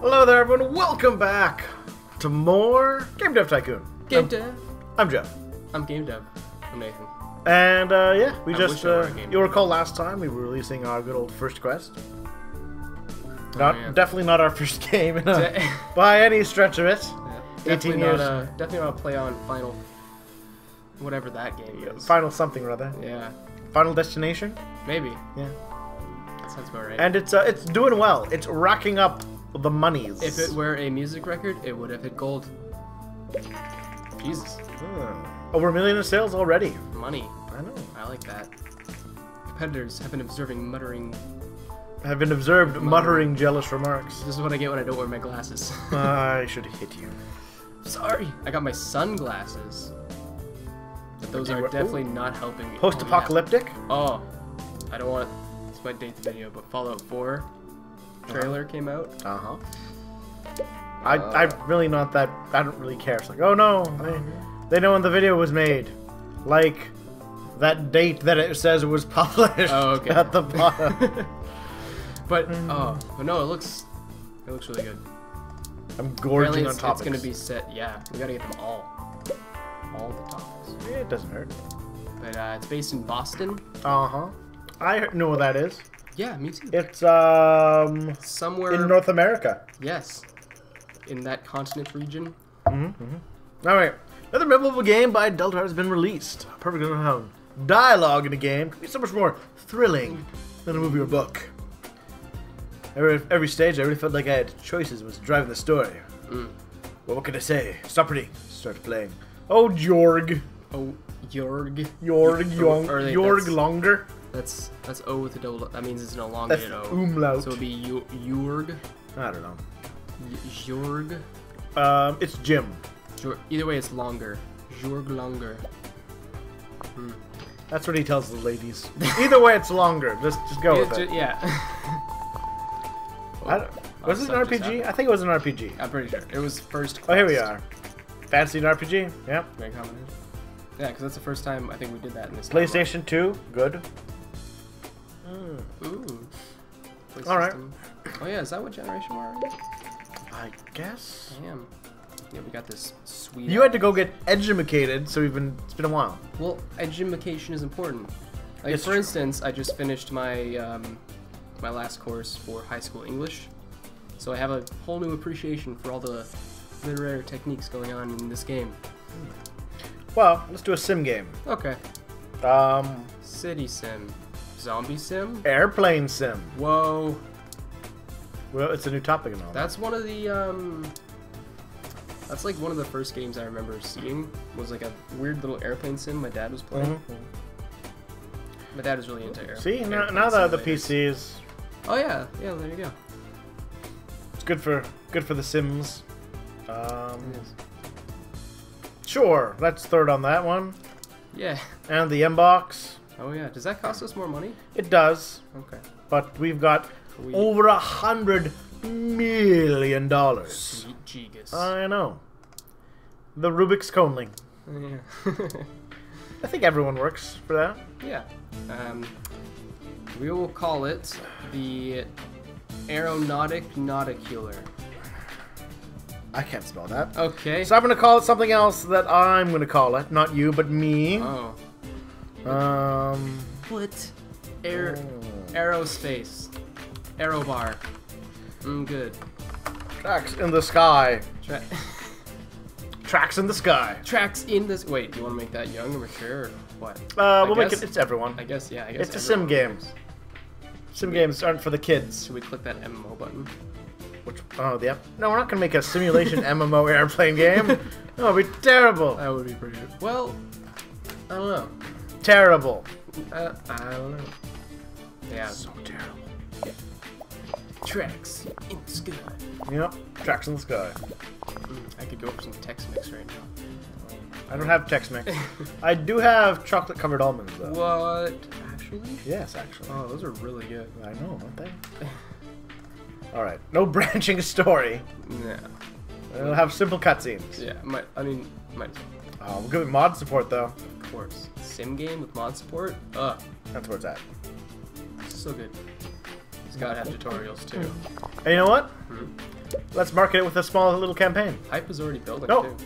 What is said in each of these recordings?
Hello there, everyone. Welcome back to more Game Dev Tycoon. Game I'm, Dev. I'm Jeff. I'm Game Dev. I'm Nathan. And uh, yeah, we I just, wish I were uh, you'll recall last time we were releasing our good old first quest. Not Oh, yeah. Definitely not our first game a- by any stretch of it. Yeah, 18 definitely years. not a definitely not a play on Final, whatever that game is. Final something or other. Yeah, Final Destination. maybe. Yeah. That sounds about right. And it's uh, it's doing well. It's racking up the monies. if it were a music record, it would have hit gold. Jesus, Hmm. over a million in sales already. money. I know. I like that. Competitors have been observing muttering. I've been observed muttering jealous remarks. This is what I get when I don't wear my glasses. I should hit you. Sorry, I got my sunglasses. But those are definitely not helping me. Post-apocalyptic. Oh, I don't want. This might date video, but Fallout 4 trailer came out. Uh huh. I I'm really not that. I don't really care. It's like, oh no, they, they know when the video was made, like that date that it says it was published Oh, okay. at the bottom. But oh, but no, it looks it looks really good. I'm Apparently gorging on it's, topics. it's gonna be set. Yeah, we gotta get them all, all the topics. Yeah, it doesn't hurt. But uh, it's based in Boston. Uh huh. I know what that is. Yeah, me too. It's um Somewhere. in North America. yes, in that continent region. All right. Another memorable game by Delta has been released. Perfect how dialogue in a game can be so much more thrilling than a movie or book. Every, every stage, I really felt like I had choices was driving the story. Mm. Well, what can I say? Stop reading. Start playing. Oh, Jorg. Oh, Jorg. Jorg, Or they- Jorg Longer. That's that's O with a double. That means it's an That's O. umlaut. So it'd be Jorg. I don't know. Jorg. Um, it's Jim. Jor- Either way, it's longer. Jorg longer. Hmm. That's what he tells the ladies. Either way, it's longer. Just, just go It with it. ju- yeah. I was it an RPG? I think it was an RPG. I'm pretty sure it was first. Oh, here we are. Fancy an RPG? Yep. Very common. Yeah, because that's the first time I think we did that in this. PlayStation 2, good. Timeline. Ooh. All right. Oh yeah, is that what generation we're in? I guess. Damn. Yeah, we got this sweet. You had to go get educated, so we've been. It's been a while. Well, education is important. Like It's for true. instance, I just finished my um, my last course for high school English, so I have a whole new appreciation for all the literary techniques going on in this game. Well, let's do a sim game. Okay. Um, City sim, zombie sim. airplane sim. Whoa, Well, it's a new topic and all. that. that's one of the um. That's like one of the first games I remember seeing was like a weird little airplane sim my dad was playing. Mhm. My dad was really into air. See, now, airplane now that the. PCs, Oh yeah, yeah. There you go. it's good for good for the Sims. Um, Yes. sure, let's third on that one. Yeah. And the inbox, Oh yeah. Does that cost us more money? it does, Okay. but we've got We- over a hundred million dollars. Sweet Gigas. I know. The Rubik's Conely. yeah. I think everyone works for that. yeah. Um, we will call it the aeronautic nauticular. I can't spell that. Okay. So I'm gonna call it something else that I'm gonna call it. Not you, but me. oh. Um. What? Air. oh. Aerospace. Aerobar. Mm, good. Tracks in the sky. Tra- Tracks in the sky. tracks in this. Wait, do you want to make that young or mature or what? Uh, I we'll make it. It's everyone. I guess yeah. I guess It's a sim game. Sim games aren't for the kids. Should we click that MMO button? Which? Oh, the. No, we're not gonna make a simulation MMO airplane game. No, it'd be terrible. That would be pretty good. Well, I don't know. Terrible. Uh, I don't know. Yeah. So terrible. Yeah. Tracks in the sky. Yep. Tracks in the sky. Mm, I could go for some Tex Mix right now. I don't have Tex-Mex. I do have chocolate-covered almonds though. What? Actually? Yes, actually. Oh, those are really good. I know, aren't they? All right. No branching story. Yeah. It'll have simple cutscenes. Yeah. Might. I mean, might. Uh, we'll give it mod support though. Of course. Sim game with mod support. Uh, That's where it's at. so good. It's gotta have tutorials too. And you know what? Mhm. let's market it with a small little campaign. Hype is already building No. too.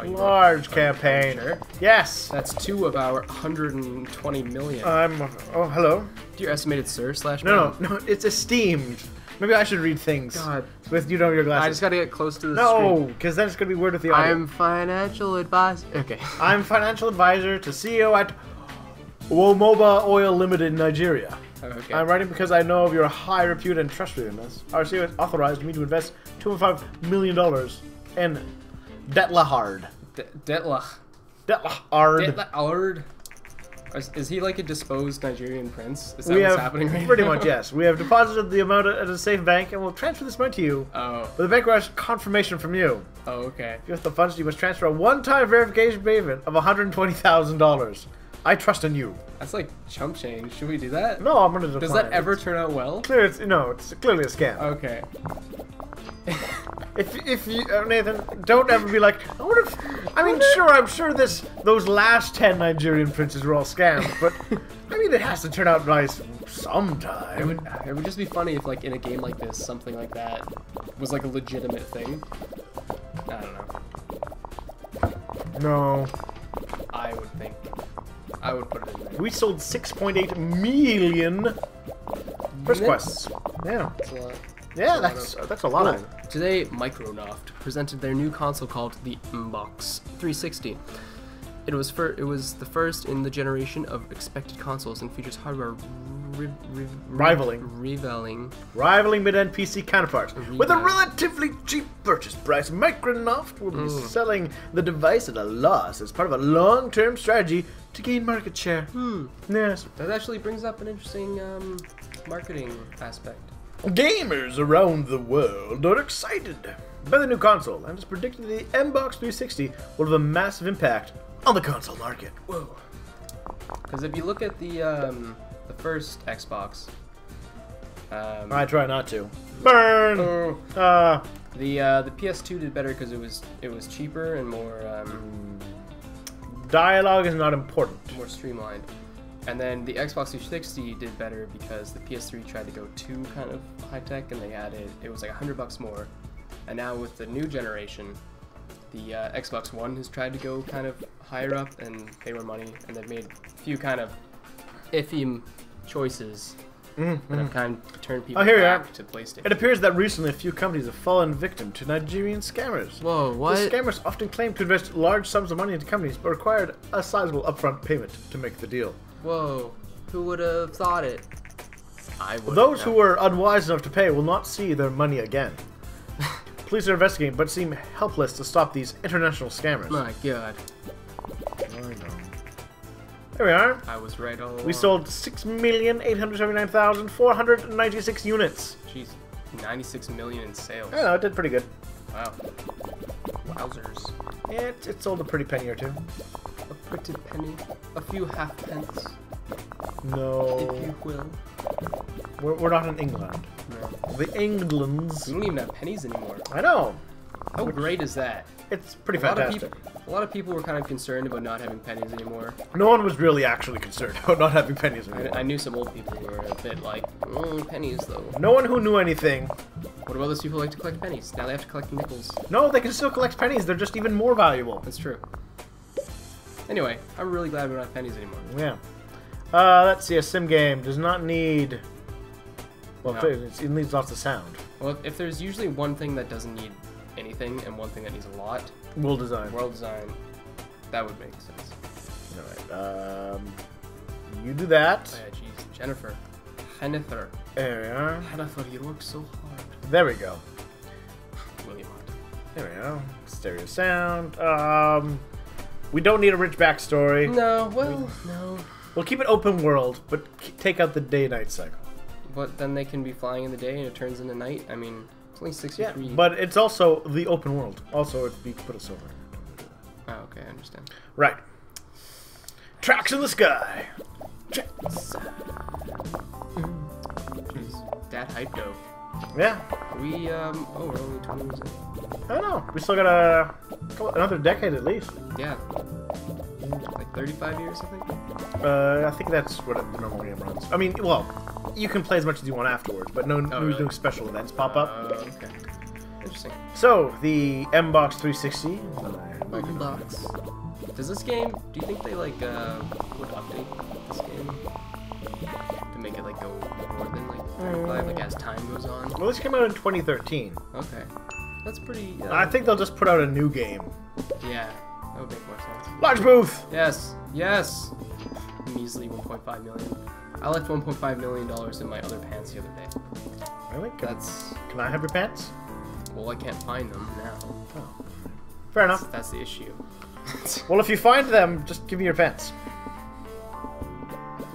Oh, Large are- campaign. Sure. Yes. That's two of our 120 million. I'm. Oh, hello. Do your estimated sir slash No, no, no. It's esteemed. Maybe I should read things God. With you know your I glasses. just gotta get close to the no, because then it's gonna be weird with the audio. I'm financial advisor. Okay. I'm financial advisor to CEO at Womoba Oil Limited, Nigeria. okay. I'm writing because I know of your high repute and trustworthiness. Our CEO has authorized me to invest $2.5 million in Detlahard. D- Detlach. Detlahard. Detlach. Is, is he like a disposed Nigerian prince? Is that We what's have, happening right pretty now? much, yes. We have deposited the amount at a safe bank and we'll transfer this money to you. Oh. But the bank requires confirmation from you. Oh, okay. If you have the funds, you must transfer a one-time verification payment of $120,000. I trust in you. That's like chump change. Should we do that? No, I'm gonna decline. Does that ever turn out well? Clear, it's, no, it's clearly a scam. Okay. If if you uh, Nathan, don't ever be like, I wonder if. I mean, sure, I'm sure this those last ten Nigerian princes were all scams, but I mean, it has to turn out nice sometime. It would, it would just be funny if, like, in a game like this, something like that was like a legitimate thing. I don't know. No, I would think. I would put it in there. we sold 6.8 million first quests. Yeah, That's a lot. yeah, that's of- that's a lot of. Today, Micronoft presented their new console called the Mbox 360. It was fir- it was the first in the generation of expected consoles and features hardware ri- ri- ri- Rivaling. rivaling Rivaling mid-end PC counterparts. With a relatively cheap purchase price, Microsoft will be selling the device at a loss as part of a long-term strategy to gain market share. Hmm. Yes. That actually brings up an interesting um, marketing aspect. Gamers around the world are excited by the new console and it's predicted the Xbox 360 will have a massive impact on the console market. Whoa. Because if you look at the um, the first Xbox, um, I try not to. Burn! oh, Uh, the uh, the PS2 did better because it was it was cheaper and more um, dialogue is not important. more streamlined. And then the Xbox 360 did better because the PS3 tried to go too kind of high tech, and they added it was like hundred bucks more. And now with the new generation, the uh, Xbox One has tried to go kind of higher up and pay more money, and they've made a few kind of iffy choices mm, that have mm. kind of turned people Oh, here back to PlayStation. It appears that recently a few companies have fallen victim to Nigerian scammers. Whoa, what? The scammers often claim to invest large sums of money into companies, but required a sizable upfront payment to make the deal. Whoa, who would have thought it? I would. Those who were unwise enough to pay will not see their money again. Police are investigating, but seem helpless to stop these international scammers. My God, I know. There we are. I was right all along. We sold 6,879,496 units. Jeez, 96 million in sales. I know, it did pretty good. Wow. Wowzers. Yeah, it, it sold a pretty penny or two. A pretty penny. A few half pence, No. if you will. We're, we're not in England. No. The Englands. We don't even have pennies anymore. I know. How great is that? It's pretty A lot, of fantastic. people, a lot of people were kind of concerned about not having pennies anymore. No one was really actually concerned about not having pennies I. I knew some old people who were a bit like, mm, pennies though. No one who knew anything. What about those people who like to collect pennies? Now they have to collect nickels. No, they can still collect pennies. They're just even more valuable. That's true. Anyway, I'm really glad we don't have pennies anymore. Yeah. Uh, let's see. A sim game does not need. Well, No. it it needs lots of sound. Well, if there's usually one thing that doesn't need anything and one thing that needs a lot, World design. world design, that would make sense. All right. Um, you do that. Oh, yeah, jeez. Jennifer. Jennifer. There we are. Jennifer, you work so hard. There we go. William Hart. There we go. Stereo sound. Um, we don't need a rich backstory. No, well, no. We'll keep it open world, but take out the day-night cycle. But then they can be flying in the day and it turns into night. I mean, it's only 63. Yeah, but it's also the open world. Also, if you put a silver. it. Oh, okay, I understand. Right. Tracks in the sky. Jeez. That hype though. Yeah. We, um, oh, we're only 20 years in. I don't know. We still got a another decade at least. Yeah. Like 35 years, I think? Uh, I think that's what a normal game runs. I mean, well, you can play as much as you want afterwards, but no, no Oh, really? new special events pop up. Uh, okay. Interesting. So, the M-Box 360. Golden box. Does this game? Do you think they like uh, would update this game to make it like go more than like 35, like as time goes on? Well, this came out in 2013. Okay, that's pretty. Uh, I think they'll just put out a new game. Yeah, that would make more sense. Large booth! Yes, yes. Measly 1.5 million. I left 1.5 million dollars in my other pants the other day. Really? Can, That's can I have your pants? well, I can't find them now. Oh. Fair enough. That's the issue. Well, if you find them, just give me your pants.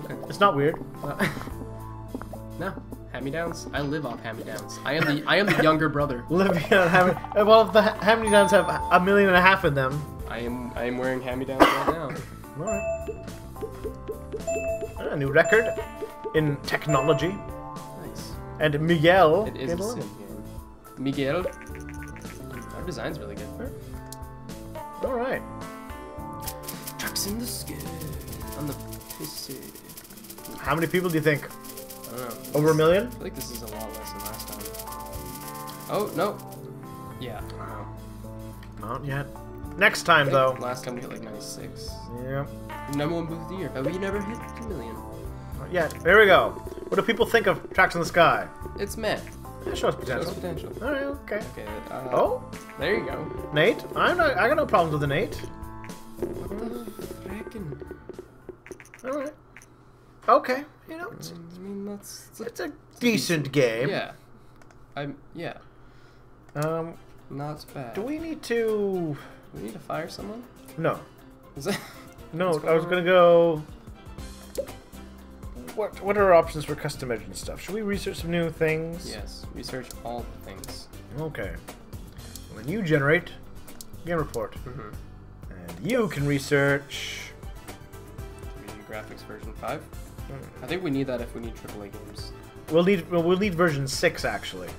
okay. It's not weird. Uh, no, hand-me-downs. I live off hand-me-downs. I am the I am the younger brother. Living on hand well, if the hand-me-downs have a million and a half in them. I am I am wearing hand-me-downs right now. Alright. A new record in technology. Nice. And Miguel. It is a sim game. Miguel. Our design's really good. Alright. Trucks in the sky. On the PC. How many people do you think? I don't know. Over a million? I feel like this is a lot less than last time. Oh no. Yeah. Wow. Not yet. Next time, though. Last time we hit like 96. Yeah. Number one booth of the year, but we never hit a million. Not yet. There we go. What do people think of Tracks in the Sky? It's meh. It shows potential. Shows potential. potential. Alright, okay. Okay. Uh, Oh, There you go. Nate? I'm not, I got no problems with the Nate. What the frickin'? Alright. Okay. You know, it's, I mean, that's. It's a, it's a decent game. yeah. I'm. Yeah. Um, Not bad. do we need to... We need to fire someone? No. Is that. No, I was going gonna go... What What are our options for custom engine stuff? Should we research some new things? yes. Research all the things. Okay. When you generate game report, Mm-hmm. and you can research. Graphics version 5. I think we need that if we need AAA games. We'll need well, we'll need version six actually,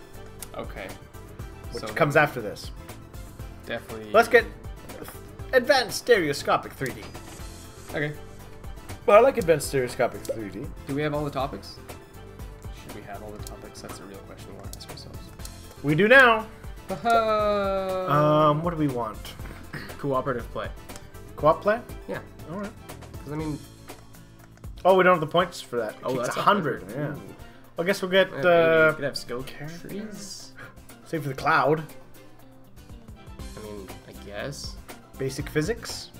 Okay. which So comes after this. Definitely. Let's get advanced stereoscopic 3D. Okay. Well, I like advanced stereoscopic 3D. Do we have all the topics? Should we have all the topics? That's the real question we want to ask ourselves. We do now. Um, what do we want? cooperative play. Co-op play? Yeah. All right. Because I mean, Oh, we don't have the points for that. oh, it's that's a hundred. Yeah. Well, I guess we'll get Yeah, uh, you could have skill trees. save for the cloud. I mean, I guess Basic physics.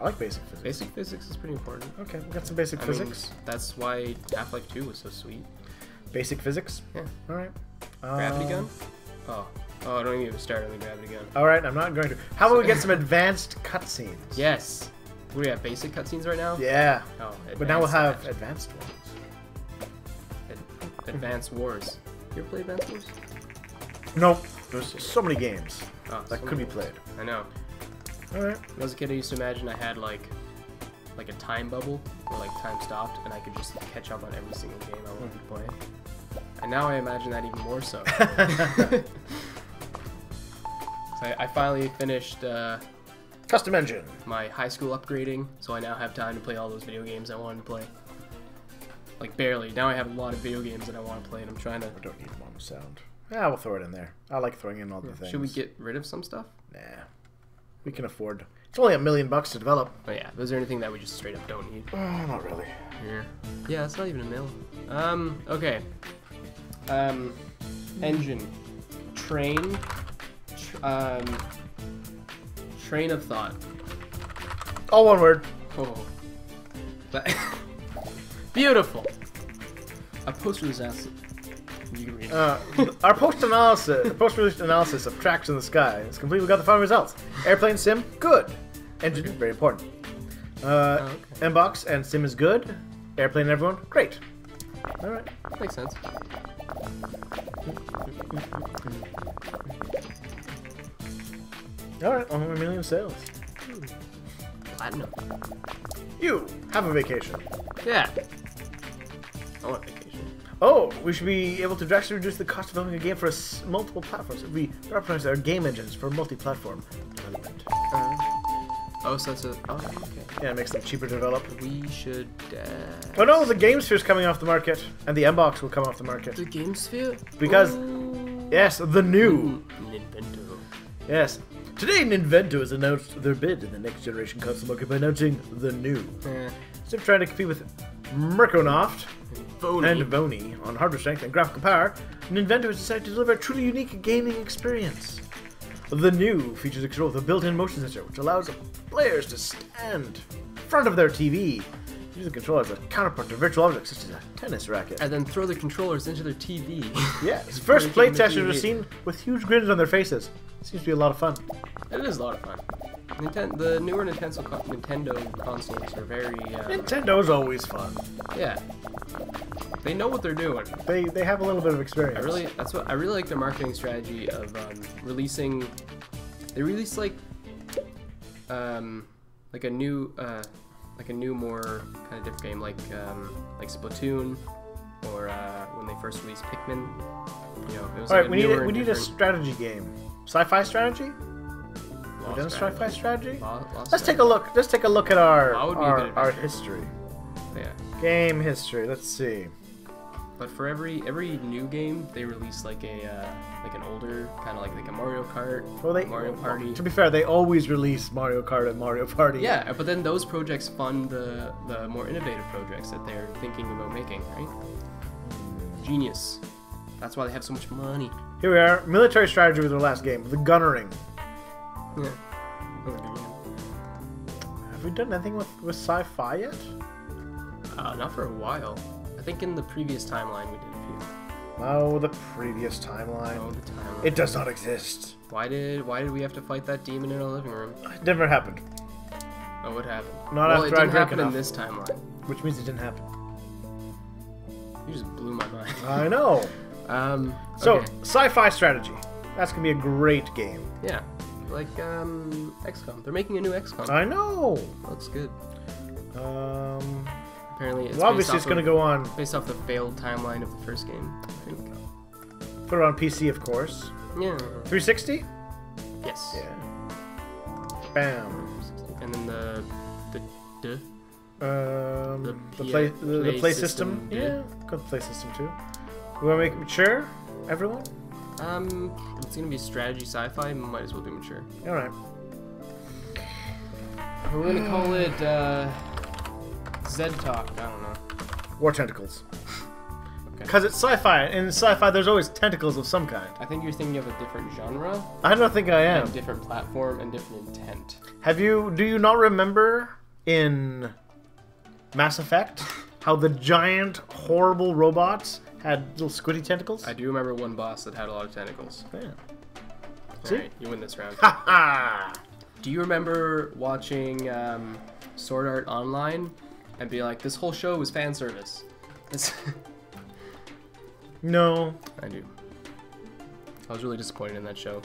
I like basic physics. basic physics is pretty important. Okay, we got some basic I mean, physics. that's why Half-Life 2 was so sweet. Basic physics. Yeah. All right. Gravity Um, gun? Oh. Oh, I don't even start on the gravity gun. All right, I'm not going to. How about we get some advanced cutscenes? Yes. What do we have? Basic cutscenes right now? Yeah. Oh, But now we'll have advanced ones. Ad- Advanced Wars. You ever play Advanced Wars? Nope. There's so many games Oh, that so could be played. I know. All right. When I was a kid, I used to imagine I had like, like a time bubble where like time stopped and I could just catch up on every single game I wanted to play. And now I imagine that even more so. so I, I finally finished uh, Custom engine. my high school upgrading, so I now have time to play all those video games I wanted to play. Like barely. Now I have a lot of video games that I want to play, and I'm trying to. We don't need mono sound. Yeah, we'll throw it in there. I like throwing in all the things. Should we get rid of some stuff? Nah. We can afford. It's only a million bucks to develop. Oh yeah. Is there anything that we just straight up don't need? Oh, not really. Yeah. Yeah, that's not even a mill. Um, okay. Um, engine. Train. Tr- um, train of thought. All one word. Oh. That- Beautiful. A post-release analysis. Uh, our post analysis, post release analysis of Tracks in the Sky is complete. We got the final results: Airplane Sim, good. Engine, very important. Uh, Oh, okay. Mbox and Sim is good. Airplane everyone, great. All right. Makes sense. All right. Only a million sales. Platinum. You have a vacation. Yeah. I want vacation. Oh, we should be able to drastically reduce the cost of developing a game for us multiple platforms. If we optimize our game engines for multi-platform development. Uh, oh, so that's a. Oh, okay. Yeah, it makes them cheaper to develop. We should. Uh, Oh no, the Game Sphere is coming off the market, and the Mbox will come off the market. The Game Sphere? Because- Ooh. Yes, the new. Nintendo. Yes. Today, Nintendo has announced their bid in the next generation console market by announcing the new. Eh, Instead of trying to compete with Microsoft phony. and Vonny on hardware strength and graphical power, Nintendo has decided to deliver a truly unique gaming experience. The new features a control with a built-in motion sensor, which allows players to stand in front of their TV, use the controller as a counterpart to virtual objects such as a tennis racket. and then throw the controllers into their TV. Yes, first playtesters play the testers are TV. seen with huge grins on their faces. Seems to be a lot of fun. It is a lot of fun. Ninten- the newer Nintendo, co- Nintendo consoles are very, uh, Nintendo's always fun. yeah. They know what they're doing. They they have a little bit of experience. I really, that's what I really like their marketing strategy of um, releasing. They release like, um, like a new, uh, like a new, more kind of different game, like um, like Splatoon, or uh, when they first released Pikmin. You know, it was All like right, we need a, we need a strategy game. Sci-fi strategy? Lost We done a strategy. sci-fi strategy? Let's take a look. Let's take a look at our That would be a our, our history. Yeah. Game history. Let's see. But for every every new game, they release like a uh, like an older kind of like like a Mario Kart, Well, they Mario Party. To be fair, they always release Mario Kart and Mario Party. Yeah, but then those projects fund the the more innovative projects that they're thinking about making, right? Genius. That's why they have so much money. Here we are. Military strategy was our last game. The Gunnering. Yeah. That was a good game. Have we done anything with with sci-fi yet? Uh, not for a while. I think in the previous timeline we did a few. Oh, the previous timeline. Oh, the timeline. It does not exist. Why did why did we have to fight that demon in our living room? It never happened. Oh, what happened? Not well, after it I didn't drank happen enough. in this timeline. Which means it didn't happen. You just blew my mind. I know. Um. So, okay. sci-fi strategy. That's gonna be a great game. Yeah, like um, XCOM. They're making a new XCOM. I know. Looks good. Um, Apparently, it's well, obviously it's gonna off go on. based off the failed timeline of the first game. I think. Put it on PC, of course. Yeah. 360. Yes. Yeah. Bam. And then the the the Um, The the, play the, the play play system, system. yeah. Good play system too. We want to make it mature, everyone. um, it's gonna be strategy sci-fi. Might as well do mature. All right. We're gonna call it uh, Zed Talk. I don't know. War tentacles. Okay. Because it's sci-fi, and in sci-fi there's always tentacles of some kind. I think you're thinking of a different genre, I don't think I am. different platform, and different intent. Have you? Do you not remember in Mass Effect how the giant, horrible robots had little squiddy tentacles? I do remember one boss that had a lot of tentacles. Yeah. See? Alright, you win this round. Ha ha! Do you remember watching um, Sword Art Online and be like, this whole show was fan service? No, I do. I was really disappointed in that show.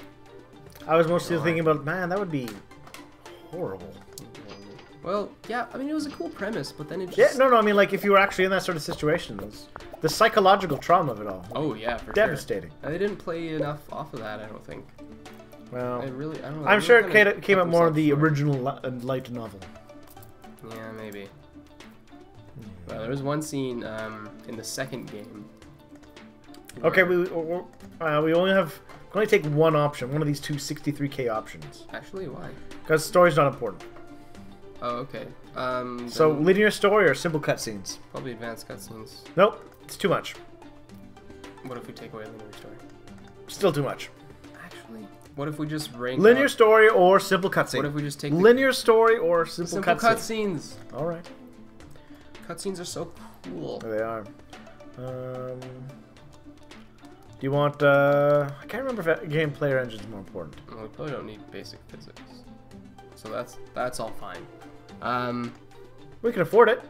I was mostly thinking about, man, that would be horrible. Well, yeah, I mean, it was a cool premise, but then it just. Yeah, no, no, I mean, like, if you were actually in that sort of situation, the psychological trauma of it all. Oh, yeah, for Devastating. sure. They didn't play enough off of that, I don't think. Well, I really, I don't know. I'm they sure it came, came up more in the original light novel. Yeah, maybe. Well, there was one scene um, in the second game. Okay, we we- uh, we only have we only take one option, one of these two 63k options, Actually, why? because story's not important. Oh, okay. Um, So linear story or simple cutscenes? probably advanced cutscenes. Nope, it's too much. What if we take away linear story? Still too much. Actually, what if we just rank Linear up- story or simple cutscene? What if we just take the linear story or simple, simple cutscene? cutscenes? All right, Cutscenes are so cool. they are. Um, do you want? Uh, I can't remember if game player engine is more important. Well, we probably don't need basic physics, so that's that's all fine. Um, We can afford it,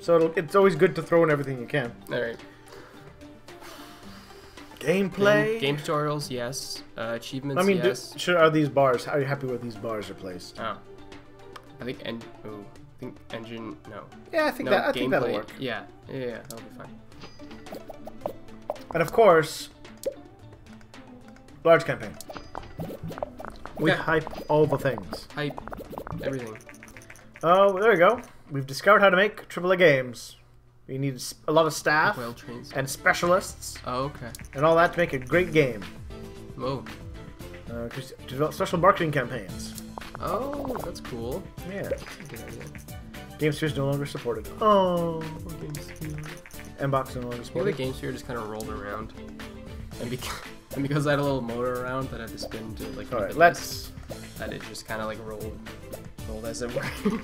so it'll, it's always good to throw in everything you can. all right. Gameplay. Game, game tutorials, yes. Uh, achievements, I mean, do- yes. should, are these bars? Are you happy with these bars are placed? Oh, I think and ooh, I think engine no. Yeah, I think no, that I think that'll work. Yeah, yeah, yeah, that'll be fine. And of course, large campaign. We Okay. hype all the things. Hype, everything. Oh, there we go. We've discovered how to make AAA games. We need a lot of staff Well trains. and specialists Oh, okay. and all that to make a great game. Whoa. Uh, to to develop special marketing campaigns. Oh, that's cool. Yeah. That's a good idea. Is no longer supported. Oh. Poor GameSphere. Mbox no longer Yeah, the supported. Game just kind of rolled around. And because, and because I had a little motor around that I had to spin to like All make right, the let's. disc, that it just kind of like rolled, rolled as it were.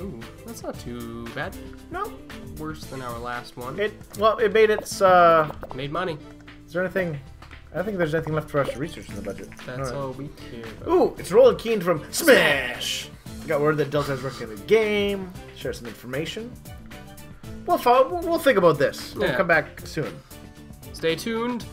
Ooh, that's not too bad. No. Worse than our last one. It well, it made its. Uh, Made money. is there anything? I don't think there's anything left for us to research in the budget. That's All all, right. we care about. Ooh, it's Roland Keen from Smash. Got word that Delta is working on a game. Share some information. We'll, follow, we'll, we'll think about this. We'll Yeah. come back soon. Stay tuned.